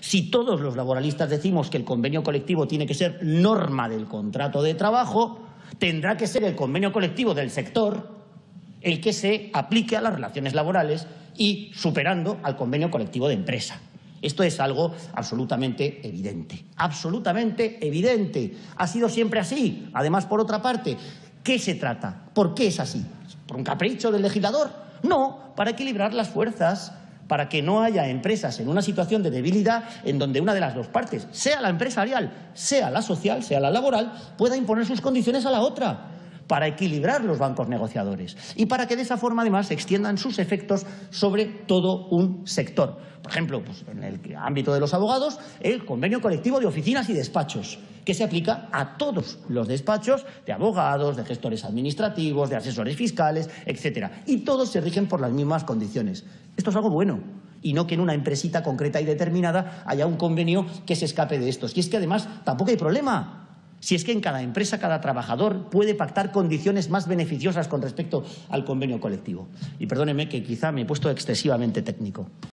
Si todos los laboralistas decimos que el convenio colectivo tiene que ser norma del contrato de trabajo, tendrá que ser el convenio colectivo del sector el que se aplique a las relaciones laborales y superando al convenio colectivo de empresa. Esto es algo absolutamente evidente, absolutamente evidente. Ha sido siempre así. Además, por otra parte, ¿qué se trata? ¿Por qué es así? ¿Por un capricho del legislador? No, para equilibrar las fuerzas, para que no haya empresas en una situación de debilidad en donde una de las dos partes, sea la empresarial, sea la social, sea la laboral, pueda imponer sus condiciones a la otra para equilibrar los bancos negociadores y para que de esa forma además se extiendan sus efectos sobre todo un sector. Por ejemplo, pues, en el ámbito de los abogados, el convenio colectivo de oficinas y despachos, que se aplica a todos los despachos de abogados, de gestores administrativos, de asesores fiscales, etcétera. Y todos se rigen por las mismas condiciones. Esto es algo bueno y no que en una empresita concreta y determinada haya un convenio que se escape de estos. Y es que además tampoco hay problema si es que en cada empresa, cada trabajador puede pactar condiciones más beneficiosas con respecto al convenio colectivo. Y perdóneme que quizá me he puesto excesivamente técnico.